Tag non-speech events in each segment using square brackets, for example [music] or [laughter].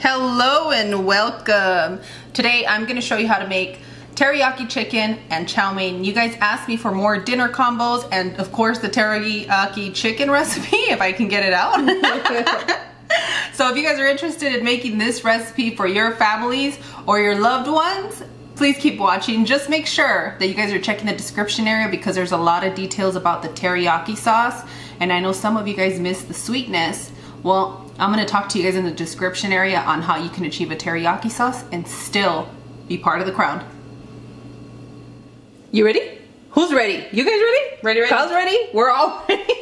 Hello and welcome. Today I'm going to show you how to make teriyaki chicken and chow mein. You guys asked me for more dinner combos and of course the teriyaki chicken [laughs] recipe if I can get it out. [laughs] so if you guys are interested in making this recipe for your families or your loved ones, please keep watching. Just make sure that you guys are checking the description area because there's a lot of details about the teriyaki sauce. And I know some of you guys miss the sweetness. Well, I'm gonna talk to you guys in the description area on how you can achieve a teriyaki sauce and still be part of the crowd. You ready? Who's ready? You guys ready? Ready, ready. Kyle's ready? We're all [laughs] ready.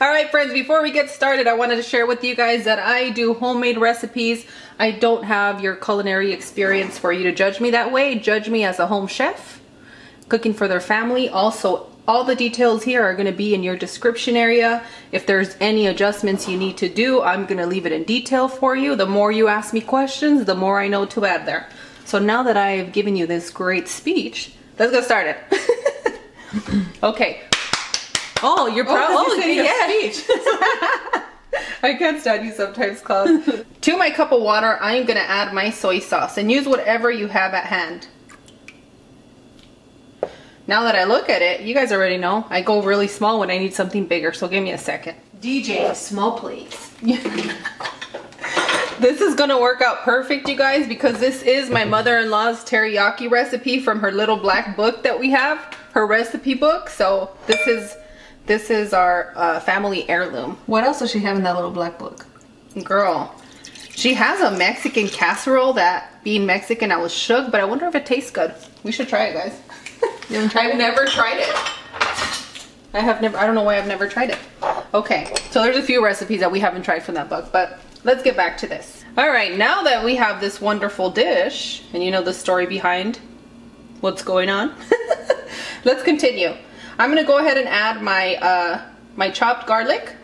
all right, friends, before we get started, I wanted to share with you guys that I do homemade recipes. I don't have your culinary experience for you to judge me that way. Judge me as a home chef, cooking for their family. Also, all the details here are gonna be in your description area. If there's any adjustments you need to do, I'm gonna leave it in detail for you. The more you ask me questions, the more I know to add there. So now that I've given you this great speech, let's get started. [laughs] okay. Oh, you're proud. Oh, 'cause Oh, you yeah. speech. [laughs] [laughs] I can't stand you sometimes, Claude. to my cup of water, I'm gonna add my soy sauce and use whatever you have at hand. Now that I look at it, you guys already know, I go really small when I need something bigger, so give me a second. DJ, small please. [laughs] This is gonna work out perfect, you guys, because this is my mother-in-law's teriyaki recipe from her little black book that we have, her recipe book. So this is this is our uh, family heirloom. What else does she have in that little black book? Girl, she has a Mexican casserole that, being Mexican, I was shook, but I wonder if it tastes good. We should try it, guys. [laughs] I've never tried it. I have never, I don't know why I've never tried it. Okay, so there's a few recipes that we haven't tried from that book, but let's get back to this. All right, now that we have this wonderful dish, and you know the story behind what's going on, [laughs] let's continue. I'm gonna go ahead and add my, uh, my chopped garlic.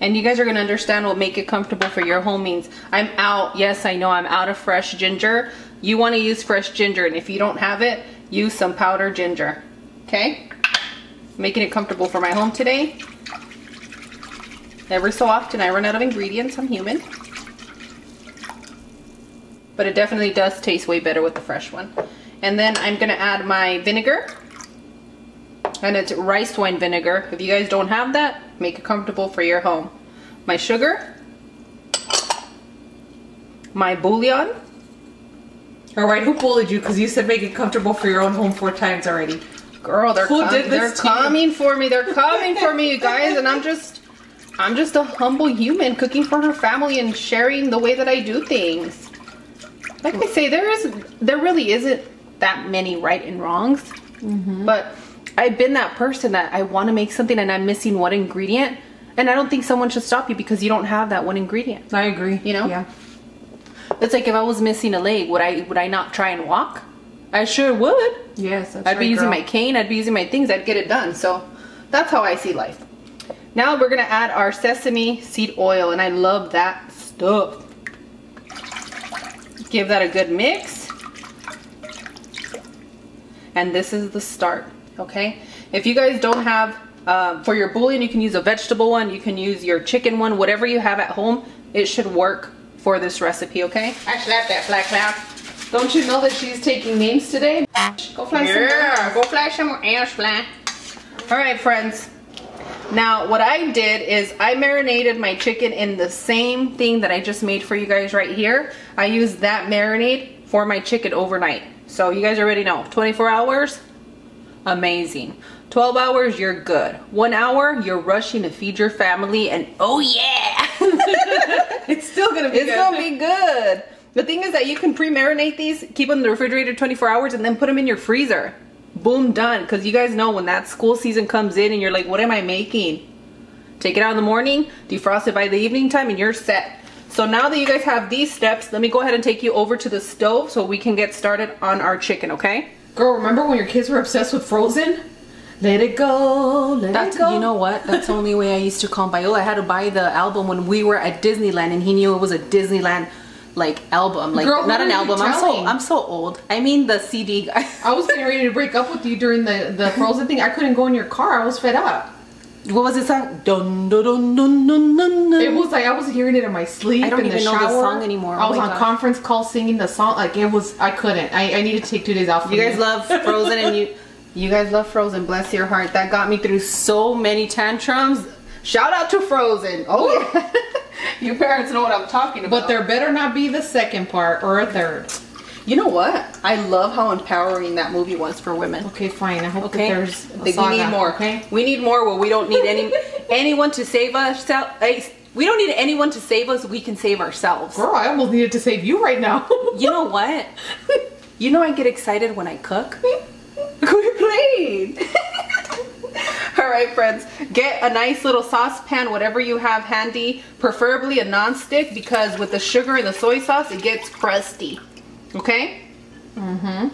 And you guys are gonna understand what make it comfortable for your home means. I'm out, yes, I know I'm out of fresh ginger. You wanna use fresh ginger, and if you don't have it, use some powdered ginger, okay? Making it comfortable for my home today. Every so often I run out of ingredients, I'm human. But it definitely does taste way better with the fresh one. And then I'm gonna add my vinegar. And it's rice wine vinegar. If you guys don't have that, make it comfortable for your home. My sugar. My bouillon. All right, who bullied you? Because you said make it comfortable for your own home four times already. Girl, they're, Who did this they're coming for me. They're coming for me, you guys. And I'm just, I'm just a humble human cooking for her family and sharing the way that I do things. Like I say, there is, there really isn't that many right and wrongs. Mm-hmm. But I've been that person that I want to make something and I'm missing one ingredient. And I don't think someone should stop you because you don't have that one ingredient. I agree. You know? Yeah. It's like if I was missing a leg, would I would I not try and walk? I sure would. Yes, that's I'd be using girl. my cane, I'd be using my things, I'd get it done. So that's how I see life. Now we're gonna add our sesame seed oil, and I love that stuff. Give that a good mix. And this is the start, okay? If you guys don't have, uh, for your bouillon, you can use a vegetable one, you can use your chicken one, whatever you have at home, it should work for this recipe, okay? I slapped that black cloud. Don't you know that she's taking names today? Go fly Yeah, go fly somewhere else, fly. All right, friends. Now, what I did is I marinated my chicken in the same thing that I just made for you guys right here. I used that marinade for my chicken overnight. So you guys already know, 24 hours, amazing. 12 hours, you're good. One hour, you're rushing to feed your family and oh yeah! [laughs] It's still gonna be It's good. gonna be good. The thing is that you can pre-marinate these, keep them in the refrigerator 24 hours, and then put them in your freezer. Boom, done. Because you guys know when that school season comes in and you're like, what am I making? Take it out in the morning, defrost it by the evening time, and you're set. So now that you guys have these steps, let me go ahead and take you over to the stove so we can get started on our chicken, okay? Girl, remember when your kids were obsessed with Frozen? Let it go, let That's, it go. you know what? That's the only way I used to call Viola. I had to buy the album when we were at Disneyland, and he knew it was a Disneyland like album, like Girl, not an album. I'm so? I'm so old. I mean the CD guy. I was getting ready to break up with you during the, the Frozen thing. I couldn't go in your car. I was fed up. What was it song? Dun dun dun dun dun dun. dun. It was like I was hearing it in my sleep. I don't in even the know the song anymore. I Oh was on gosh. conference call singing the song. Like it was, I couldn't. I, I needed to take two days off. You guys it. love Frozen and you [laughs] you guys love Frozen. Bless your heart. That got me through so many tantrums. Shout out to Frozen. Oh yeah. [laughs] you parents know what I'm talking about. But there better not be the second part or a third. You know what? I love how empowering that movie was for women. Okay, fine. I hope Okay, that there's. a I think we need more. Okay. We need more. Well, we don't need any [laughs] anyone to save us. We don't need anyone to save us. We can save ourselves. Girl, I almost needed to save you right now. [laughs] You know what? You know I get excited when I cook. [laughs] Quit playing. All right, friends. Get a nice little saucepan, whatever you have handy, preferably a non-stick because with the sugar and the soy sauce, it gets crusty. Okay? Mm-hmm.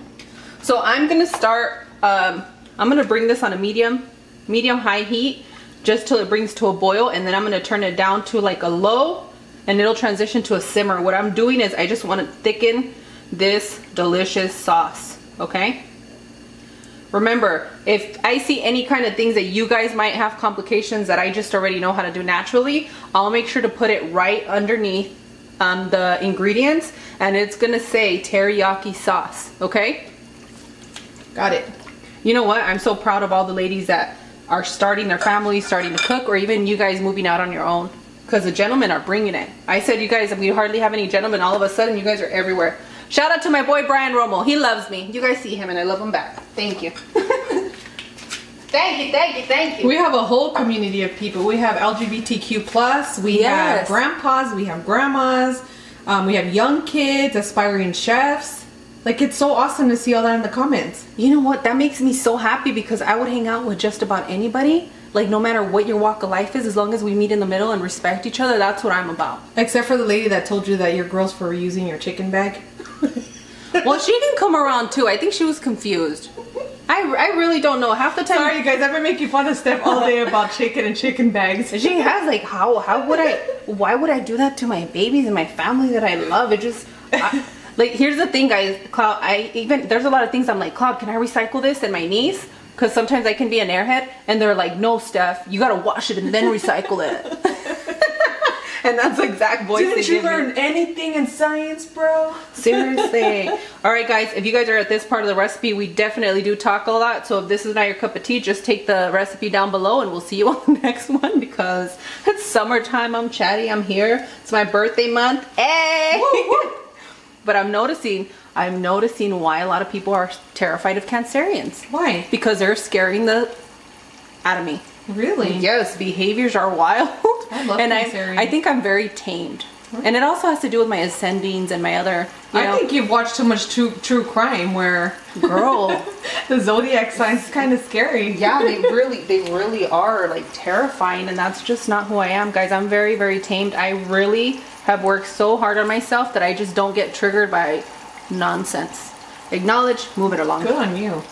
So I'm gonna start. Um, I'm gonna bring this on a medium, medium high heat, just till it brings to a boil, and then I'm gonna turn it down to like a low, and it'll transition to a simmer. What I'm doing is I just want to thicken this delicious sauce. Okay. Remember, if I see any kind of things that you guys might have complications that I just already know how to do naturally, I'll make sure to put it right underneath um, the ingredients and it's gonna say teriyaki sauce, okay? Got it. You know what? I'm so proud of all the ladies that are starting their families, starting to cook, or even you guys moving out on your own. Because the gentlemen are bringing it. I said, you guys, we hardly have any gentlemen. All of a sudden, you guys are everywhere. Shout out to my boy Brian Romo. He loves me. You guys see him, and I love him back. Thank you. [laughs] thank you, thank you, thank you. We have a whole community of people. We have LGBTQ plus. We Yes. have grandpas. We have grandmas. Um, we have young kids, aspiring chefs. Like it's so awesome to see all that in the comments. You know what? That makes me so happy because I would hang out with just about anybody. Like, no matter what your walk of life is, as long as we meet in the middle and respect each other, that's what I'm about. Except for the lady that told you that you're girls for using your chicken bag. Well, she can come around too. I think she was confused. I, I really don't know. Half the time, Sorry, you guys. I've been making fun of Steph all day about chicken and chicken bags. she has like how how would I why would I do that to my babies and my family that I love? It just I, like here's the thing, guys. Cloud, I even there's a lot of things I'm like, Cloud, can I recycle this? And my niece, because sometimes I can be an airhead, and they're like, No, Steph, you gotta wash it and then recycle it. [laughs] [laughs] and that's the exact voice Didn't you give me. learn anything in science, bro? [laughs] Seriously. All right, guys, if you guys are at this part of the recipe, we definitely do talk a lot. So if this is not your cup of tea, just take the recipe down below and we'll see you [laughs] on the next one because it's summertime. I'm chatty. I'm here. It's my birthday month. Hey! but I'm noticing, I'm noticing why a lot of people are terrified of cancerians Why? because they're scaring the out of me. Really? Yes, behaviors are wild. I love and I, I think I'm very tamed. And it also has to do with my ascendings and my other, you I know, think you've watched too much true true crime where girl. [laughs] the zodiac signs kind of scary. yeah, they really, they really are like terrifying, and that's just not who I am, guys. I'm very, very tamed. I really have worked so hard on myself that I just don't get triggered by nonsense. Acknowledge, move it along. Good on you.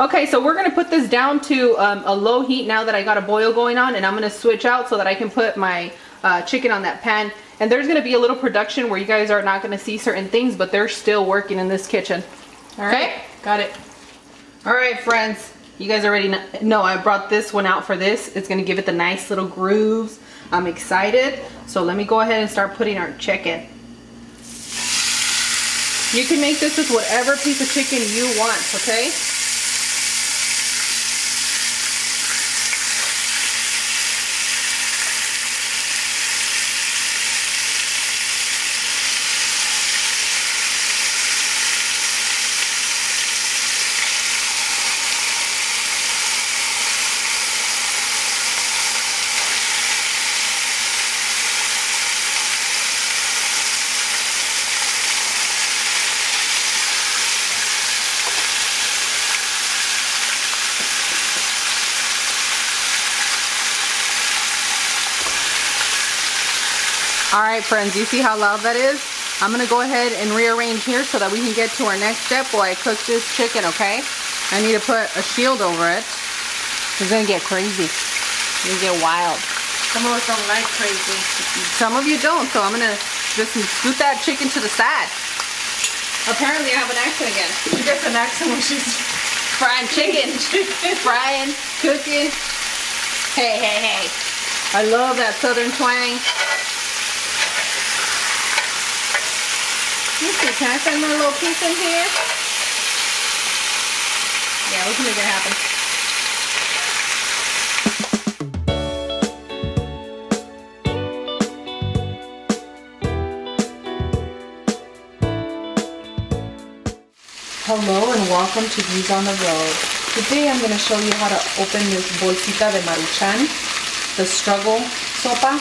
Okay, so we're gonna put this down to um, a low heat now that I got a boil going on, and I'm gonna switch out so that I can put my uh, chicken on that pan. And there's gonna be a little production where you guys are not gonna see certain things, but they're still working in this kitchen. All right. Okay. Got it. All right, friends, you guys already know I brought this one out for this. It's gonna give it the nice little grooves. I'm excited. So let me go ahead and start putting our chicken. You can make this with whatever piece of chicken you want, okay? All right, friends, you see how loud that is? I'm gonna go ahead and rearrange here so that we can get to our next step while I cook this chicken, okay? I need to put a shield over it. It's gonna get crazy. It's gonna get wild. Some of us don't like crazy. Some of you don't, so I'm gonna just scoot that chicken to the side. Apparently I have an accent again. She gets an accent when she's Frying chicken. [laughs] Frying, cooking. Hey, hey, hey. I love that southern twang. Let's see, can I find my little piece in here? Yeah, we can make it happen. Hello and welcome to Views on the Road. Today I'm going to show you how to open this bolsita de maruchan, the struggle sopa.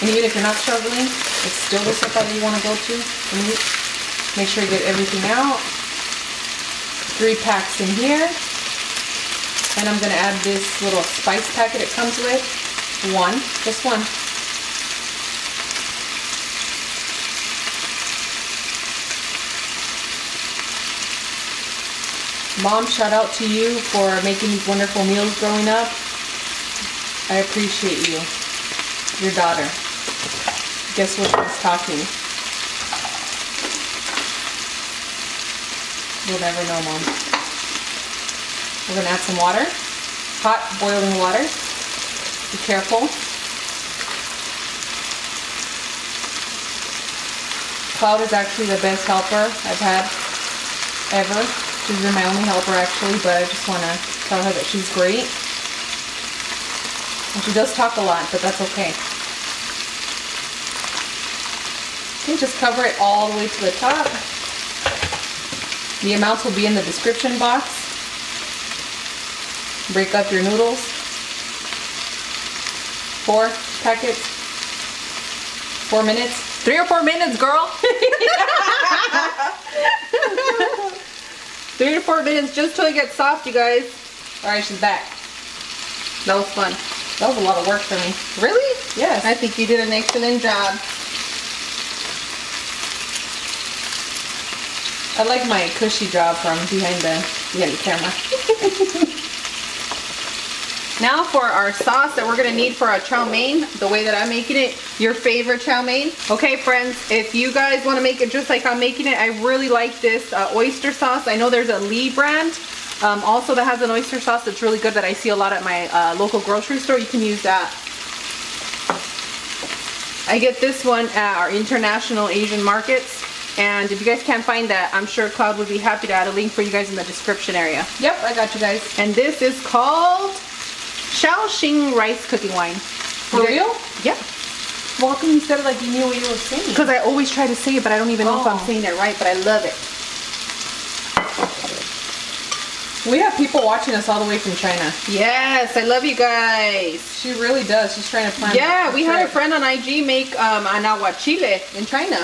And even if you're not struggling, it's still the sopa that you want to go to. Make sure you get everything out. Three packs in here. And I'm going to add this little spice packet it comes with. One, just one. Mom, shout out to you for making these wonderful meals growing up. I appreciate you. Your daughter. Guess what was talking? You'll never know, Mom. We're gonna add some water. Hot boiling water. Be careful. Cloud is actually the best helper I've had ever. She's been my only helper actually, but I just want to tell her that she's great. And she does talk a lot, but that's okay. Just cover it all the way to the top. The amounts will be in the description box. Break up your noodles. Four packets. Four minutes. Three or four minutes, girl. [laughs] Three to four minutes just till it gets soft, you guys. All right, she's back. That was fun. That was a lot of work for me. Really? Yes. I think you did an excellent job. I like my cushy job from behind the behind the camera. [laughs] Now for our sauce that we're gonna need for our chow mein, the way that I'm making it, your favorite chow mein. Okay friends, if you guys wanna make it just like I'm making it, I really like this uh, oyster sauce. I know there's a Lee brand um, also that has an oyster sauce that's really good that I see a lot at my uh, local grocery store. You can use that. I get this one at our international Asian markets. And if you guys can't find that, I'm sure Cloud would be happy to add a link for you guys in the description area. Yep, I got you guys. And this is called Shaoxing rice cooking wine. For real? Yeah. Well, how come you said it like you knew what you were saying? Because I always try to say it, but I don't even know if I'm Oh. saying it right, but I love it. We have people watching us all the way from China. Yes, I love you guys. She really does. She's trying to plan. Yeah, we had a friend on IG make um, an aguachile in China.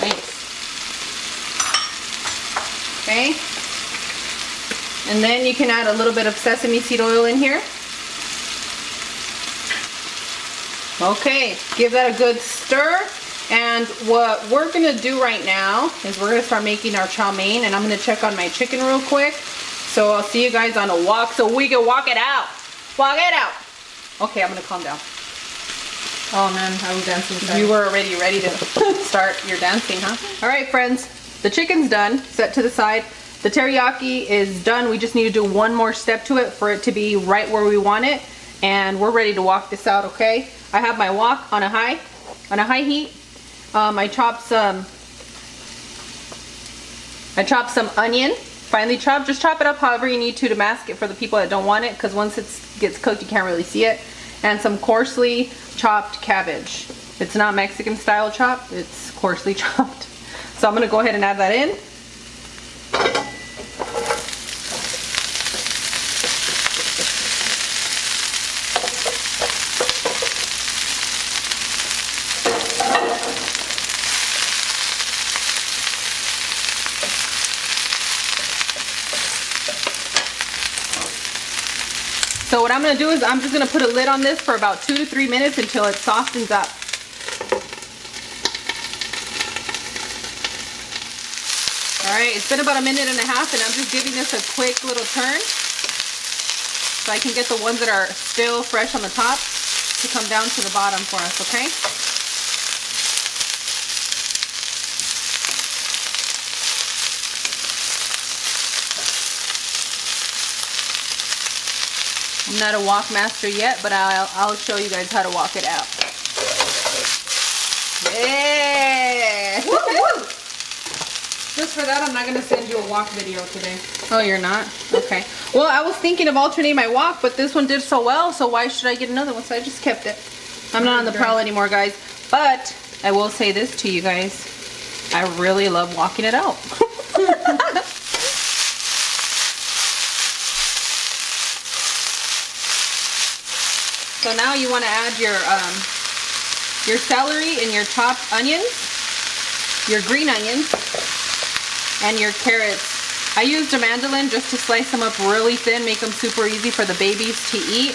Nice. Okay. And then you can add a little bit of sesame seed oil in here. Okay, give that a good stir. And what we're gonna do right now is we're gonna start making our chow mein and I'm gonna check on my chicken real quick. So I'll see you guys on a walk so we can walk it out. Walk it out. Okay, I'm gonna calm down. Oh man, I was dancing. Sorry. You were already ready to [laughs] start your dancing, huh? All right, friends, the chicken's done, set to the side. The teriyaki is done. We just need to do one more step to it for it to be right where we want it. And we're ready to walk this out, okay? I have my wok on a high, on a high heat. Um, I chopped some, I chopped some onion, finely chopped. Just chop it up however you need to to mask it for the people that don't want it because once it gets cooked, you can't really see it. And some coarsely chopped cabbage. It's not Mexican style chopped, it's coarsely [laughs] chopped. So I'm gonna go ahead and add that in. So what I'm gonna do is I'm just gonna put a lid on this for about two to three minutes until it softens up. All right, it's been about a minute and a half and I'm just giving this a quick little turn so I can get the ones that are still fresh on the top to come down to the bottom for us, okay? I'm not a walk master yet, but I'll, I'll show you guys how to walk it out. Yeah! Just for that, I'm not gonna send you a walk video today. Oh, you're not? Okay. well, I was thinking of alternating my walk, but this one did so well, so why should I get another one? So I just kept it. I'm not on the prowl anymore, guys. But I will say this to you guys. I really love walking it out. [laughs] so now you want to add your um, your celery and your chopped onions, your green onions, and your carrots. I used a mandolin just to slice them up really thin, make them super easy for the babies to eat.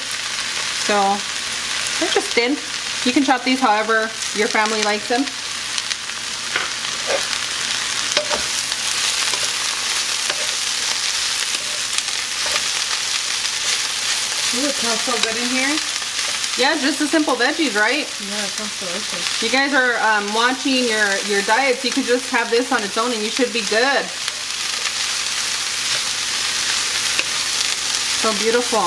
So they're just thin. You can chop these however your family likes them. Ooh, it smells so good in here. Yeah, just the simple veggies, right? Yeah, it smells delicious. You guys are um, watching your, your diets, you can just have this on its own and you should be good. So beautiful.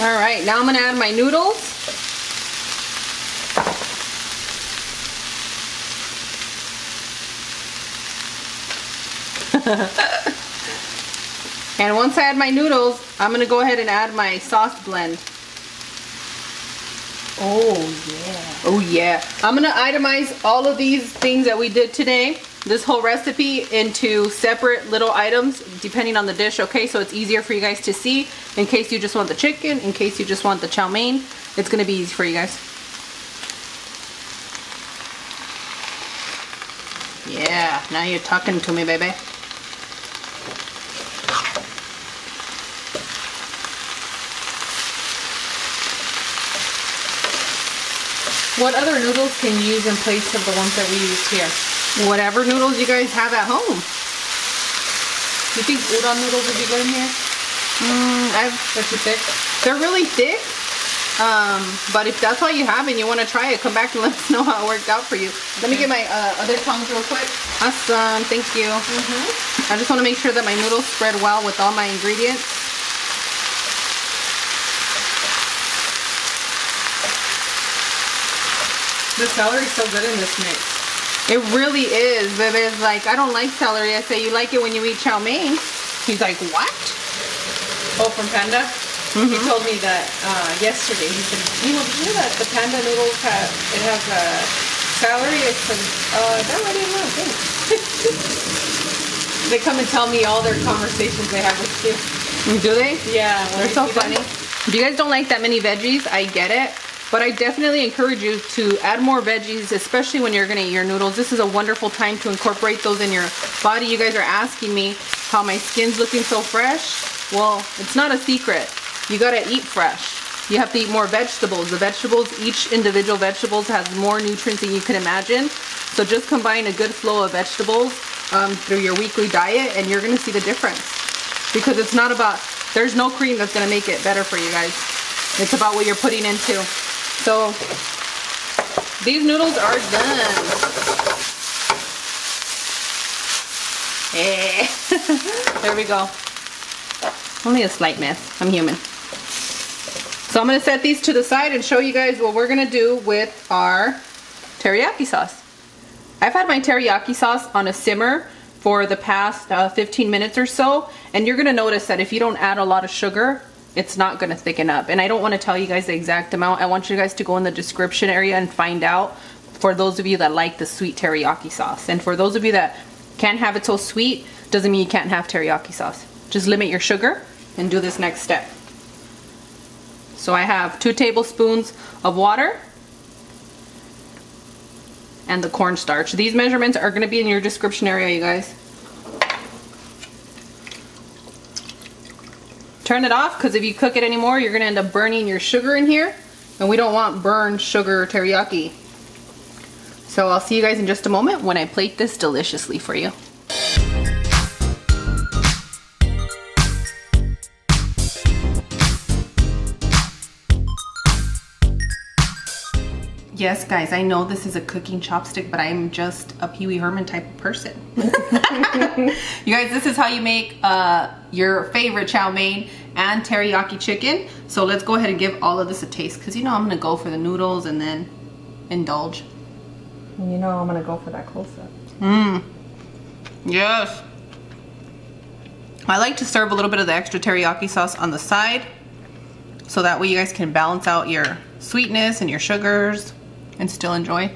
All right, now I'm gonna add my noodles. [laughs] and once I add my noodles, I'm gonna go ahead and add my sauce blend. Oh, yeah. Oh yeah. I'm gonna itemize all of these things that we did today, this whole recipe into separate little items depending on the dish, okay? So it's easier for you guys to see in case you just want the chicken, in case you just want the chow mein. It's gonna be easy for you guys. Yeah, now you're talking to me, baby. What other noodles can you use in place of the ones that we used here? Whatever noodles you guys have at home. You think udon noodles would be good in here? Mm, I've, They're too thick? they're really thick. Um, but if that's all you have and you want to try it, come back and [laughs] let us know how it worked out for you. Let me get my uh, other tongs real quick. Awesome, thank you. Mm-hmm. I just want to make sure that my noodles spread well with all my ingredients. The celery's so good in this mix. It really is. Bebe's like, I don't like celery. I say, you like it when you eat chow mein. He's like, what? Oh, from Panda? He told me that uh, yesterday. He said, you know, did you know that the Panda noodles have, it has uh, celery? I said, uh, that I didn't know. [laughs] They come and tell me all their conversations they have with you. Do they? Yeah. They're so see them. funny. If you guys don't like that many veggies, I get it. But I definitely encourage you to add more veggies, especially when you're gonna eat your noodles. This is a wonderful time to incorporate those in your body. You guys are asking me how my skin's looking so fresh. Well, it's not a secret. You gotta eat fresh. You have to eat more vegetables. The vegetables, each individual vegetables has more nutrients than you can imagine. So just combine a good flow of vegetables um, through your weekly diet and you're gonna see the difference. Because it's not about, there's no cream that's gonna make it better for you guys. It's about what you're putting into. So these noodles are done. Eh. [laughs] there we go. Only a slight mess. I'm human. So I'm gonna set these to the side and show you guys what we're gonna do with our teriyaki sauce. I've had my teriyaki sauce on a simmer for the past uh, 15 minutes or so and you're gonna notice that if you don't add a lot of sugar it's not gonna thicken up. And I don't want to tell you guys the exact amount. I want you guys to go in the description area and find out for those of you that like the sweet teriyaki sauce. And for those of you that can't have it so sweet doesn't mean you can't have teriyaki sauce. Just limit your sugar and do this next step. So I have two tablespoons of water and the cornstarch. These measurements are going to be in your description area, you guys. Turn it off because if you cook it anymore, you're to end up burning your sugar in here. And we don't want burned sugar teriyaki. So I'll see you guys in just a moment when I plate this deliciously for you. Yes, guys, I know this is a cooking chopstick, but I'm just a Pee Wee Herman type of person. [laughs] you guys, this is how you make uh, your favorite chow mein and teriyaki chicken. So let's go ahead and give all of this a taste because you know I'm going to go for the noodles and then indulge. You know I'm going to go for that close-up. Mmm. Yes. I like to serve a little bit of the extra teriyaki sauce on the side so that way you guys can balance out your sweetness and your sugars and still enjoy.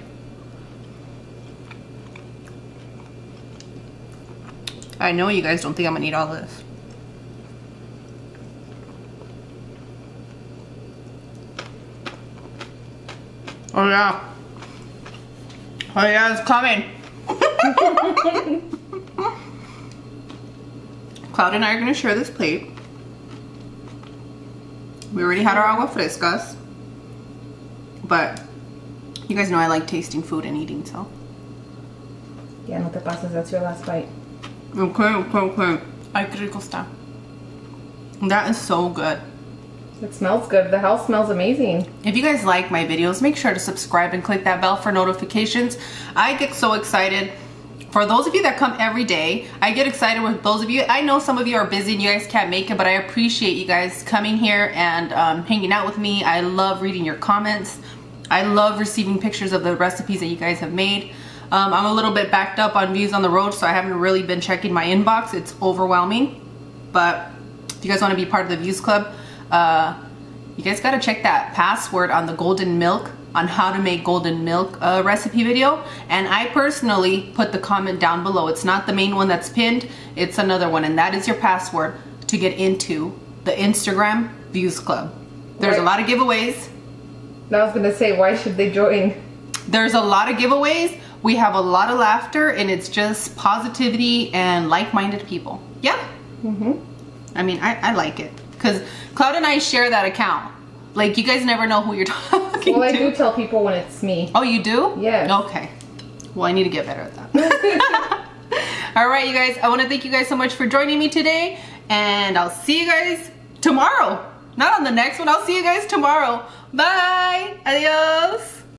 I know you guys don't think I'm gonna eat all this. Oh yeah. Oh yeah, it's coming. [laughs] Cloud and I are gonna share this plate. We already had our agua frescas, but you guys know I like tasting food and eating, so. Yeah, no te pases, that's your last bite. Okay, okay, okay. Ay, qué rico está. That is so good. It smells good. The house smells amazing. If you guys like my videos, make sure to subscribe and click that bell for notifications. I get so excited. For those of you that come every day, I get excited with those of you. I know some of you are busy and you guys can't make it, but I appreciate you guys coming here and um, hanging out with me. I love reading your comments. I love receiving pictures of the recipes that you guys have made. Um, I'm a little bit backed up on views on the road, so I haven't really been checking my inbox. It's overwhelming. But if you guys want to be part of the Views Club, uh, you guys got to check that password on the golden milk on how to make golden milk uh, recipe video. And I personally put the comment down below. It's not the main one that's pinned, it's another one. And that is your password to get into the Instagram Views Club. There's a lot of giveaways. I was gonna say, why should they join? There's a lot of giveaways. We have a lot of laughter and it's just positivity and like-minded people. Yeah? Mm-hmm. I mean, I, I like it. Because Cloud and I share that account. Like, you guys never know who you're [laughs] talking well, to. Well, I do tell people when it's me. Oh, you do? Yeah. Okay. Well, I need to get better at that. [laughs] All right, you guys. I want to thank you guys so much for joining me today. And I'll see you guys tomorrow. Not on the next one. I'll see you guys tomorrow. Bye. Adios.